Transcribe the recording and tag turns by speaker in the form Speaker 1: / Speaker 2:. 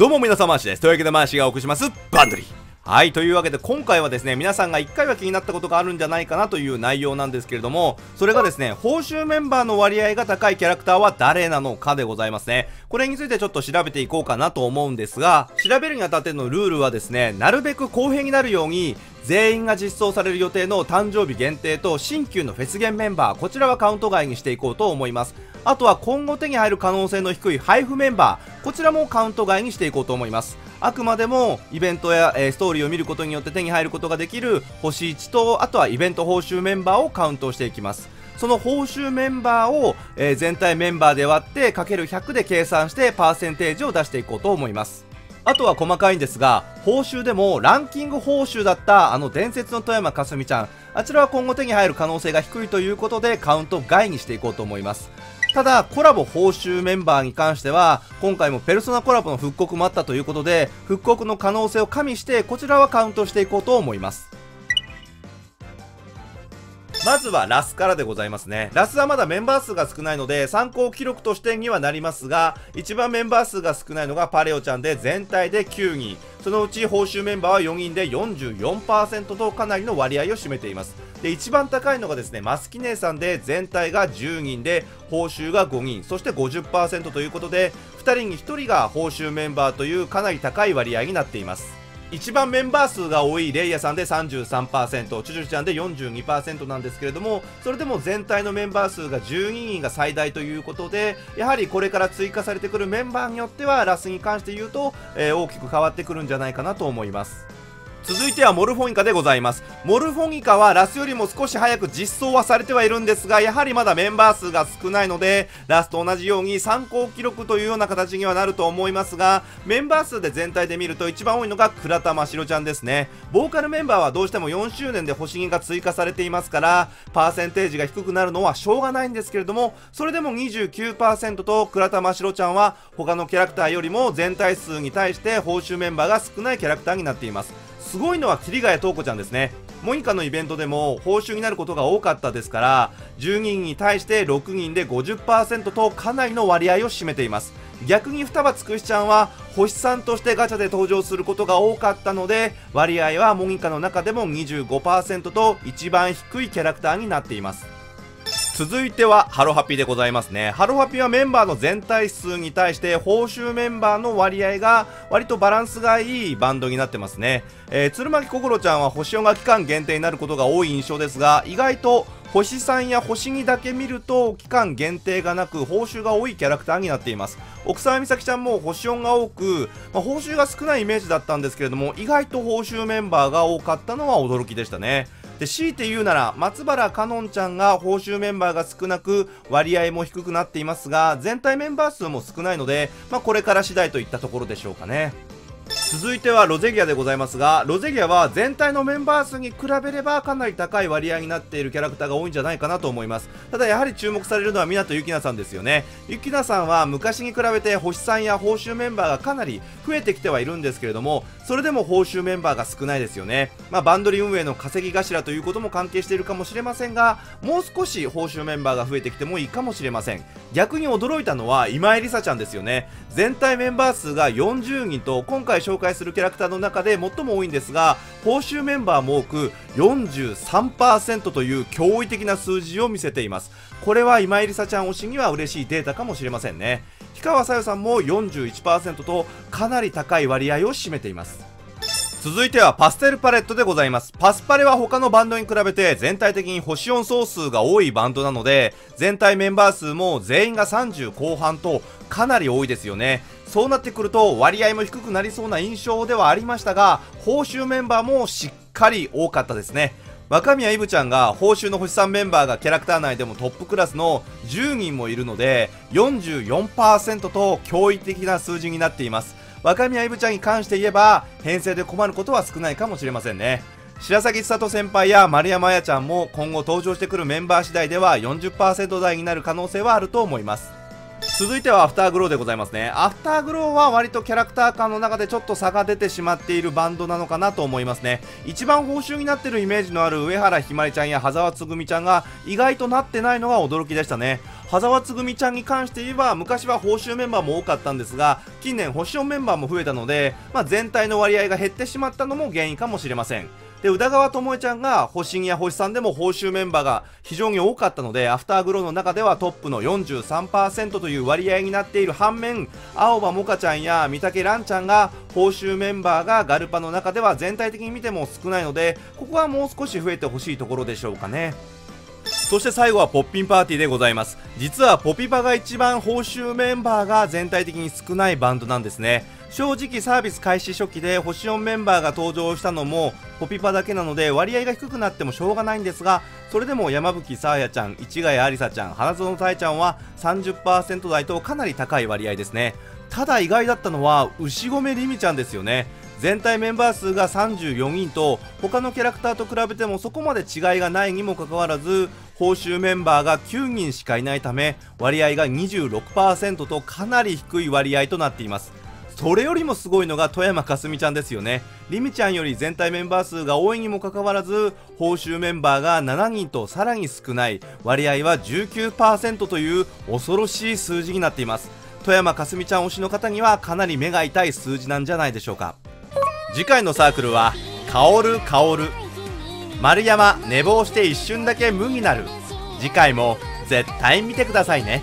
Speaker 1: どうも皆様、マーシです。というわけでマーシがお送りします、バンドリー。はい、というわけで今回はですね、皆さんが1回は気になったことがあるんじゃないかなという内容なんですけれども、それがですね、報酬メンバーの割合が高いキャラクターは誰なのかでございますね。これについてちょっと調べていこうかなと思うんですが、調べるにあたってのルールはですね、なるべく公平になるように、全員が実装される予定の誕生日限定と新旧のフェス限メンバー、こちらはカウント外にしていこうと思います。あとは今後手に入る可能性の低い配布メンバーこちらもカウント外にしていこうと思います。あくまでもイベントや、えー、ストーリーを見ることによって手に入ることができる星1とあとはイベント報酬メンバーをカウントしていきます。その報酬メンバーを、えー、全体メンバーで割ってかける100で計算してパーセンテージを出していこうと思います。あとは細かいんですが報酬でもランキング報酬だったあの伝説の富山かすみちゃんあちらは今後手に入る可能性が低いということでカウント外にしていこうと思います。ただコラボ報酬メンバーに関しては今回もペルソナコラボの復刻もあったということで復刻の可能性を加味してこちらはカウントしていこうと思います。まずはラスからでございますね。ラスはまだメンバー数が少ないので、参考記録としてにはなりますが、一番メンバー数が少ないのがパレオちゃんで、全体で9人。そのうち報酬メンバーは4人で44%とかなりの割合を占めています。で、一番高いのがですね、マスキ姉さんで全体が10人で、報酬が5人、そして50%ということで、2人に1人が報酬メンバーというかなり高い割合になっています。一番メンバー数が多いレイヤさんで33%チュチュちゃんで42%なんですけれどもそれでも全体のメンバー数が12人が最大ということでやはりこれから追加されてくるメンバーによってはラスに関して言うと、えー、大きく変わってくるんじゃないかなと思います。続いてはモルフォニカでございます。モルフォニカはラスよりも少し早く実装はされてはいるんですがやはりまだメンバー数が少ないのでラスと同じように参考記録というような形にはなると思いますがメンバー数で全体で見ると一番多いのが倉田真白ちゃんですね。ボーカルメンバーはどうしても4周年で星銀が追加されていますからパーセンテージが低くなるのはしょうがないんですけれどもそれでも29%と倉田真白ちゃんは他のキャラクターよりも全体数に対して報酬メンバーが少ないキャラクターになっています。すごいのは桐ヶ谷東子ちゃんですね。モニカのイベントでも報酬になることが多かったですから10人に対して6人で50%とかなりの割合を占めています。逆に双葉つくしちゃんは星さんとしてガチャで登場することが多かったので割合はモニカの中でも25%と一番低いキャラクターになっています。続いてはハロハピでございますね。ハロハピはメンバーの全体数に対して報酬メンバーの割合が割とバランスがいいバンドになってますね、えー、鶴巻心ちゃんは星4が期間限定になることが多い印象ですが意外と星3や星2だけ見ると期間限定がなく報酬が多いキャラクターになっています。奥沢美咲ちゃんも星4が多く、まあ、報酬が少ないイメージだったんですけれども意外と報酬メンバーが多かったのは驚きでしたね。で強いて言うなら松原かのんちゃんが報酬メンバーが少なく割合も低くなっていますが全体メンバー数も少ないので、まあ、これから次第といったところでしょうかね。続いてはロゼギアでございますがロゼギアは全体のメンバー数に比べればかなり高い割合になっているキャラクターが多いんじゃないかなと思います。ただやはり注目されるのは湊ゆきなさんですよね。ゆきなさんは昔に比べて星さんや報酬メンバーがかなり増えてきてはいるんですけれどもそれでも報酬メンバーが少ないですよね。まあ、バンドリ運営の稼ぎ頭ということも関係しているかもしれませんがもう少し報酬メンバーが増えてきてもいいかもしれません。逆に驚いたのは今井梨沙ちゃんですよね。全体メンバー数が40人と今回紹介介するキャラクターの中で最も多いんですが報酬メンバーも多く43%という驚異的な数字を見せています。これは今井梨沙ちゃん推しには嬉しいデータかもしれませんね。氷川さよさんも41%とかなり高い割合を占めています。続いてはパステルパレットでございます。パスパレは他のバンドに比べて全体的に星4総数が多いバンドなので全体メンバー数も全員が30後半とかなり多いですよね。そうなってくると割合も低くなりそうな印象ではありましたが報酬メンバーもしっかり多かったですね。若宮イブちゃんが報酬の星3メンバーがキャラクター内でもトップクラスの10人もいるので44%と驚異的な数字になっています。若宮いぶちゃんに関して言えば編成で困ることは少ないかもしれませんね。白崎千里先輩や丸山彩ちゃんも今後登場してくるメンバー次第では40%台になる可能性はあると思います。続いてはアフターグローでございますね。アフターグローは割とキャラクター間の中でちょっと差が出てしまっているバンドなのかなと思いますね。一番報酬になってるイメージのある上原ひまりちゃんや羽沢つぐみちゃんが意外となってないのが驚きでしたね。羽沢つぐみちゃんに関して言えば昔は報酬メンバーも多かったんですが近年星4メンバーも増えたので、まあ、全体の割合が減ってしまったのも原因かもしれません。で宇田川智恵ちゃんが星2や星3でも報酬メンバーが非常に多かったのでアフターグローの中ではトップの43%という割合になっている反面青葉もかちゃんや三竹蘭ちゃんが報酬メンバーがガルパの中では全体的に見ても少ないのでここはもう少し増えてほしいところでしょうかね。そして最後はポッピンパーティーでございます。実はポピパが一番報酬メンバーが全体的に少ないバンドなんですね。正直サービス開始初期で星4メンバーが登場したのもポピパだけなので割合が低くなってもしょうがないんですがそれでも山吹さあやちゃん市ヶ谷ありさちゃん花園たえちゃんは30%台とかなり高い割合ですね。ただ意外だったのは牛込りみちゃんですよね。全体メンバー数が34人と他のキャラクターと比べてもそこまで違いがないにもかかわらず報酬メンバーが9人しかいないため割合が26%とかなり低い割合となっています。それよりもすごいのが富山かすみちゃんですよね。りみちゃんより全体メンバー数が多いにもかかわらず報酬メンバーが7人とさらに少ない。割合は19%という恐ろしい数字になっています。富山かすみちゃん推しの方にはかなり目が痛い数字なんじゃないでしょうか。次回のサークルは「香る香る」丸山寝坊して一瞬だけ無になる。次回も絶対見てくださいね。